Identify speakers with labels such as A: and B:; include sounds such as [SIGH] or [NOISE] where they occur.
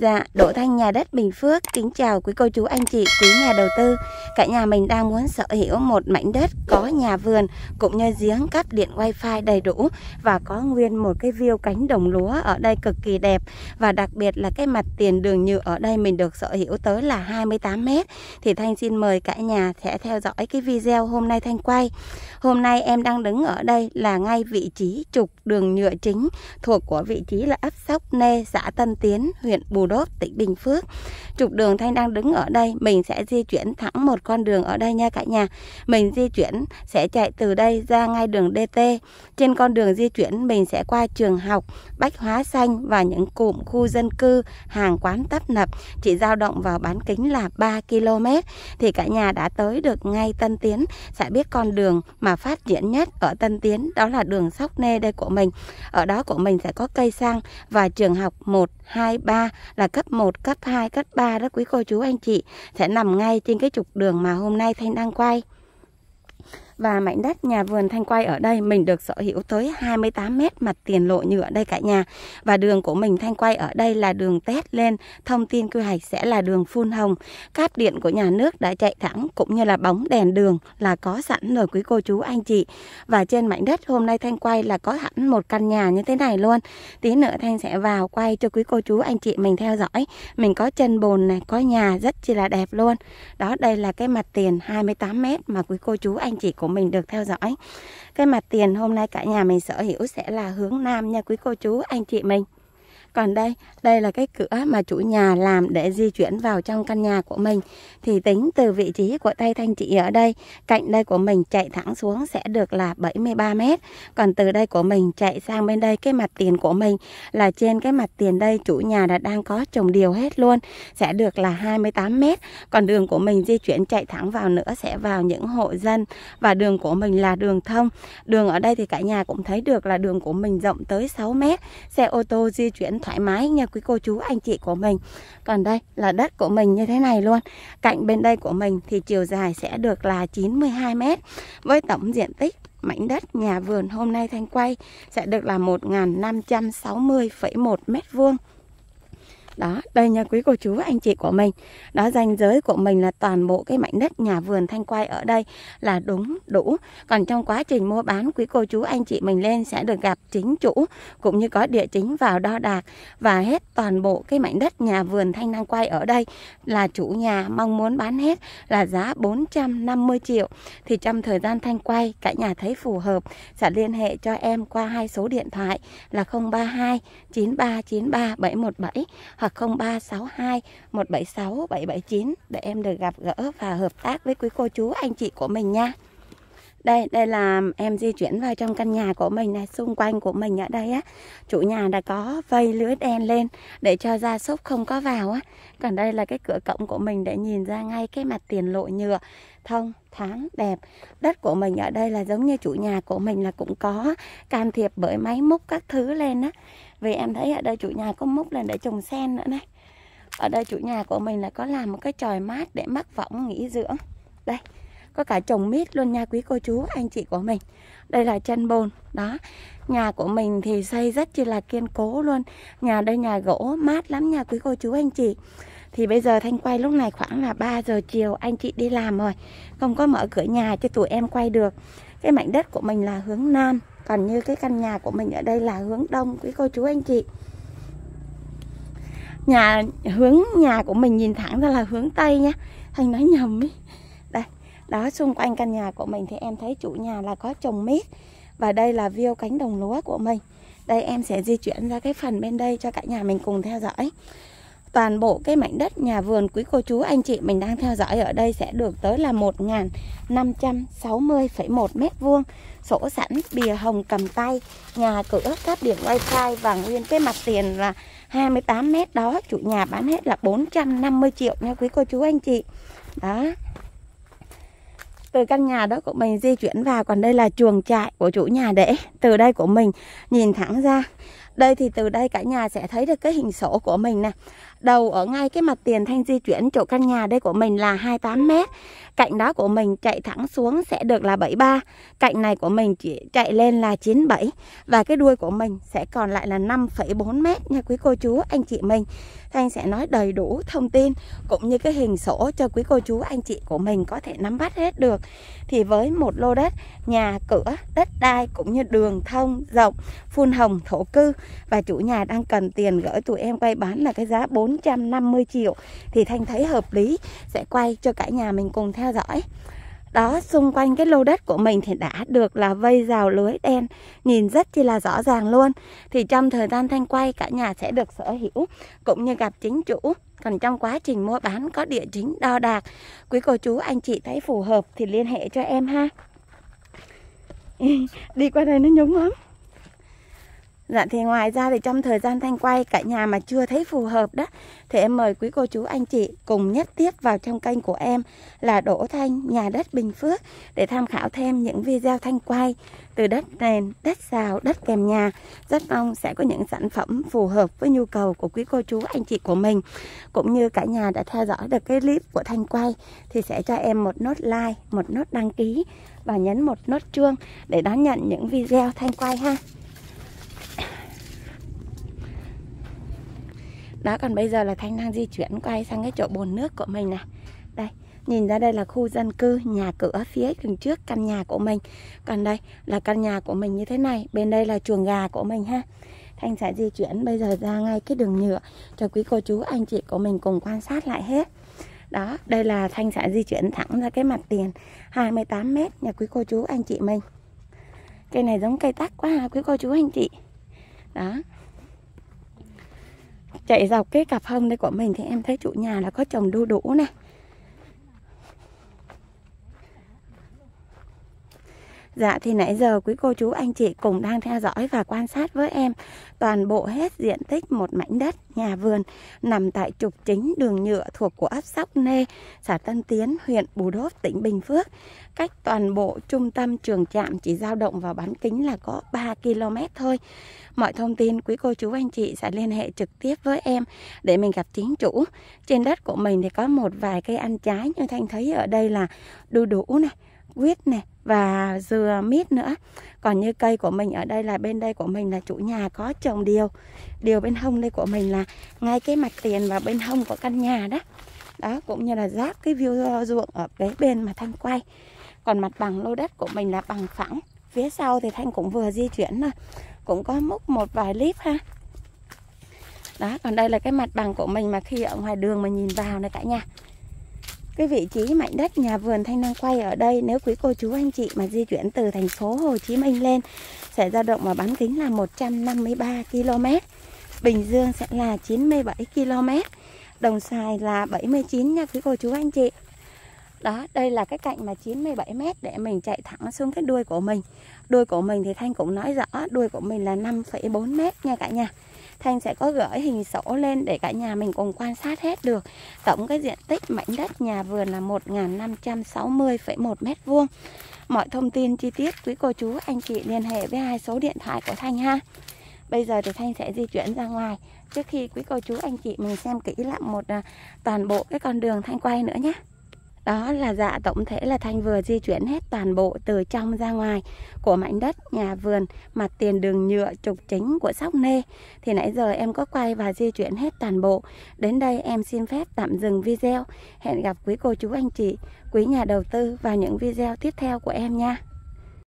A: Dạ, Đỗ Thanh nhà đất Bình Phước kính chào quý cô chú anh chị quý nhà đầu tư. Cả nhà mình đang muốn sở hữu một mảnh đất có nhà vườn cũng như giếng cắp điện wifi đầy đủ và có nguyên một cái view cánh đồng lúa ở đây cực kỳ đẹp và đặc biệt là cái mặt tiền đường nhựa ở đây mình được sở hữu tới là 28 m. Thì Thanh xin mời cả nhà sẽ theo dõi cái video hôm nay Thanh quay. Hôm nay em đang đứng ở đây là ngay vị trí trục đường nhựa chính thuộc của vị trí là ấp Sóc Nê, xã Tân Tiến, huyện Bù Đốp, tỉnh Bình Phước. Trục đường Thanh đang đứng ở đây, mình sẽ di chuyển thẳng một con đường ở đây nha cả nhà. Mình di chuyển sẽ chạy từ đây ra ngay đường DT. Trên con đường di chuyển mình sẽ qua trường học, bách hóa xanh và những cụm khu dân cư, hàng quán tấp nập chỉ dao động vào bán kính là 3 km thì cả nhà đã tới được ngay Tân Tiến sẽ biết con đường mà phát triển nhất ở Tân Tiến đó là đường Sóc Nê đây của mình. Ở đó của mình sẽ có cây xăng và trường học 1, 2, 3 là cấp 1, cấp 2, cấp 3 đó quý cô chú anh chị sẽ nằm ngay trên cái trục đường mà hôm nay Thanh đang quay. Và mảnh đất nhà vườn Thanh Quay ở đây mình được sở hữu tới 28 mét mặt tiền lộ nhựa đây cả nhà. Và đường của mình Thanh Quay ở đây là đường tét lên, thông tin quy hoạch sẽ là đường phun hồng. Cáp điện của nhà nước đã chạy thẳng cũng như là bóng đèn đường là có sẵn rồi quý cô chú anh chị. Và trên mảnh đất hôm nay Thanh Quay là có hẳn một căn nhà như thế này luôn. Tí nữa Thanh sẽ vào quay cho quý cô chú anh chị mình theo dõi. Mình có chân bồn này, có nhà rất chi là đẹp luôn. Đó đây là cái mặt tiền 28 mét mà quý cô chú anh chị của của mình được theo dõi. Cái mặt tiền hôm nay cả nhà mình sở hữu sẽ là hướng nam nha quý cô chú, anh chị mình còn đây, đây là cái cửa mà chủ nhà làm để di chuyển vào trong căn nhà của mình. Thì tính từ vị trí của tay thanh chị ở đây, cạnh đây của mình chạy thẳng xuống sẽ được là 73 mét. Còn từ đây của mình chạy sang bên đây, cái mặt tiền của mình là trên cái mặt tiền đây chủ nhà đã đang có trồng điều hết luôn. Sẽ được là 28 mét. Còn đường của mình di chuyển chạy thẳng vào nữa sẽ vào những hộ dân. Và đường của mình là đường thông. Đường ở đây thì cả nhà cũng thấy được là đường của mình rộng tới 6 mét. Xe ô tô di chuyển thoải mái nha quý cô chú anh chị của mình. Còn đây là đất của mình như thế này luôn. Cạnh bên đây của mình thì chiều dài sẽ được là 92 mét. Với tổng diện tích mảnh đất nhà vườn hôm nay Thanh quay sẽ được là 1.560,1 mét vuông đó, đây nha, quý cô chú, anh chị của mình. Đó, ranh giới của mình là toàn bộ cái mảnh đất nhà vườn thanh quay ở đây là đúng, đủ. Còn trong quá trình mua bán, quý cô chú, anh chị mình lên sẽ được gặp chính chủ cũng như có địa chính vào đo đạc. Và hết toàn bộ cái mảnh đất nhà vườn thanh năng quay ở đây là chủ nhà mong muốn bán hết là giá 450 triệu. Thì trong thời gian thanh quay cả nhà thấy phù hợp, sẽ liên hệ cho em qua hai số điện thoại là 032 9393 717 hoặc hoặc 0362 176 779 để em được gặp gỡ và hợp tác với quý cô chú, anh chị của mình nha. Đây, đây là em di chuyển vào trong căn nhà của mình này, xung quanh của mình ở đây á. Chủ nhà đã có vây lưới đen lên để cho gia súc không có vào á. Còn đây là cái cửa cổng của mình để nhìn ra ngay cái mặt tiền lộ nhựa thông thoáng đẹp. Đất của mình ở đây là giống như chủ nhà của mình là cũng có can thiệp bởi máy múc các thứ lên á. Vì em thấy ở đây chủ nhà có múc lên để trồng sen nữa này. Ở đây chủ nhà của mình là có làm một cái tròi mát để mắc võng nghỉ dưỡng. Đây, có cả trồng mít luôn nha quý cô chú, anh chị của mình. Đây là chân bồn, đó. Nhà của mình thì xây rất chi là kiên cố luôn. Nhà đây nhà gỗ mát lắm nha quý cô chú, anh chị. Thì bây giờ Thanh quay lúc này khoảng là 3 giờ chiều, anh chị đi làm rồi. Không có mở cửa nhà cho tụi em quay được. Cái mảnh đất của mình là hướng nam, còn như cái căn nhà của mình ở đây là hướng đông, quý cô chú, anh chị. Nhà, hướng nhà của mình nhìn thẳng ra là hướng tây nhá. Thành nói nhầm ấy đó xung quanh căn nhà của mình thì em thấy chủ nhà là có trồng mít. Và đây là view cánh đồng lúa của mình. Đây em sẽ di chuyển ra cái phần bên đây cho cả nhà mình cùng theo dõi. Toàn bộ cái mảnh đất nhà vườn quý cô chú anh chị mình đang theo dõi ở đây sẽ được tới là 1.560,1 mét vuông. Sổ sẵn bìa hồng cầm tay nhà cửa cáp điểm wifi và nguyên cái mặt tiền là 28 mét. Đó chủ nhà bán hết là 450 triệu nha quý cô chú anh chị. Đó từ căn nhà đó của mình di chuyển vào. Còn đây là chuồng trại của chủ nhà để từ đây của mình nhìn thẳng ra. Đây thì từ đây cả nhà sẽ thấy được cái hình sổ của mình nè. Đầu ở ngay cái mặt tiền Thanh di chuyển chỗ căn nhà đây của mình là 28 m Cạnh đó của mình chạy thẳng xuống sẽ được là 73 Cạnh này của mình chỉ chạy lên là 97 Và cái đuôi của mình sẽ còn lại là 5,4 m nha quý cô chú anh chị mình. Thanh sẽ nói đầy đủ thông tin cũng như cái hình sổ cho quý cô chú anh chị của mình có thể nắm bắt hết được. Thì với một lô đất, nhà, cửa, đất đai cũng như đường thông, rộng, phun hồng, thổ cư Và chủ nhà đang cần tiền gửi tụi em quay bán là cái giá 450 triệu Thì Thanh thấy hợp lý, sẽ quay cho cả nhà mình cùng theo dõi. Đó, xung quanh cái lô đất của mình thì đã được là vây rào lưới đen, nhìn rất chi là rõ ràng luôn. Thì trong thời gian thanh quay, cả nhà sẽ được sở hữu cũng như gặp chính chủ. Còn trong quá trình mua bán có địa chính đo đạc, quý cô chú, anh chị thấy phù hợp thì liên hệ cho em ha. [LAUGHS] Đi qua đây nó nhúng lắm. Dạ thì ngoài ra thì trong thời gian thanh quay cả nhà mà chưa thấy phù hợp đó Thì em mời quý cô chú anh chị cùng nhất tiếp vào trong kênh của em là Đỗ Thanh Nhà đất Bình Phước Để tham khảo thêm những video thanh quay từ đất nền, đất xào, đất kèm nhà. Rất mong sẽ có những sản phẩm phù hợp với nhu cầu của quý cô chú anh chị của mình. Cũng như cả nhà đã theo dõi được cái clip của thanh quay Thì sẽ cho em một nốt like, một nốt đăng ký và nhấn một nốt chuông để đón nhận những video thanh quay ha. Đó, còn bây giờ là thanh đang di chuyển quay sang cái chỗ bồn nước của mình nè đây, nhìn ra đây là khu dân cư, nhà cửa phía đằng trước căn nhà của mình. Còn đây là căn nhà của mình như thế này, bên đây là chuồng gà của mình ha. Thanh sẽ di chuyển bây giờ ra ngay cái đường nhựa cho quý cô chú, anh chị của mình cùng quan sát lại hết. Đó, đây là thanh sẽ di chuyển thẳng ra cái mặt tiền 28 mét nhà quý cô chú, anh chị mình. Cây này giống cây tắc quá ha, quý cô chú, anh chị. Đó chạy dọc cái cặp hông đây của mình thì em thấy chủ nhà là có trồng đu đủ này Dạ thì nãy giờ quý cô chú anh chị cùng đang theo dõi và quan sát với em toàn bộ hết diện tích một mảnh đất nhà vườn nằm tại trục chính đường nhựa thuộc của ấp Sóc Nê, xã Tân Tiến, huyện Bù Đốp, tỉnh Bình Phước. Cách toàn bộ trung tâm trường trạm chỉ dao động vào bán kính là có 3 km thôi. Mọi thông tin quý cô chú anh chị sẽ liên hệ trực tiếp với em để mình gặp chính chủ. Trên đất của mình thì có một vài cây ăn trái như Thanh thấy ở đây là đu đủ này, quýt này và dừa mít nữa. Còn như cây của mình ở đây là bên đây của mình là chủ nhà có trồng điều. Điều bên hông đây của mình là ngay cái mặt tiền và bên hông của căn nhà đó. Đó, cũng như là giáp cái view ruộng ở cái bên mà thanh quay. Còn mặt bằng lô đất của mình là bằng phẳng. Phía sau thì thanh cũng vừa di chuyển rồi cũng có múc một vài clip ha. Đó, còn đây là cái mặt bằng của mình mà khi ở ngoài đường mà nhìn vào này cả nhà cái vị trí mảnh đất nhà vườn Thanh năng quay ở đây nếu quý cô chú anh chị mà di chuyển từ thành phố Hồ Chí Minh lên sẽ dao động và bán kính là 153 km. Bình Dương sẽ là 97 km. Đồng Xoài là 79 nha quý cô chú anh chị. Đó, đây là cái cạnh mà 97 m để mình chạy thẳng xuống cái đuôi của mình. Đuôi của mình thì Thanh cũng nói rõ đuôi của mình là 5,4 m nha cả nhà. Thanh sẽ có gửi hình sổ lên để cả nhà mình cùng quan sát hết được. Tổng cái diện tích mảnh đất nhà vườn là 1.560,1 mét vuông. Mọi thông tin chi tiết quý cô chú anh chị liên hệ với hai số điện thoại của Thanh ha. Bây giờ thì Thanh sẽ di chuyển ra ngoài trước khi quý cô chú anh chị mình xem kỹ lại một à, toàn bộ cái con đường Thanh quay nữa nhé. Đó là dạ tổng thể là Thanh vừa di chuyển hết toàn bộ từ trong ra ngoài của mảnh đất nhà vườn mặt tiền đường nhựa trục chính của Sóc Nê. Thì nãy giờ em có quay và di chuyển hết toàn bộ. Đến đây em xin phép tạm dừng video. Hẹn gặp quý cô chú anh chị, quý nhà đầu tư vào những video tiếp theo của em nha.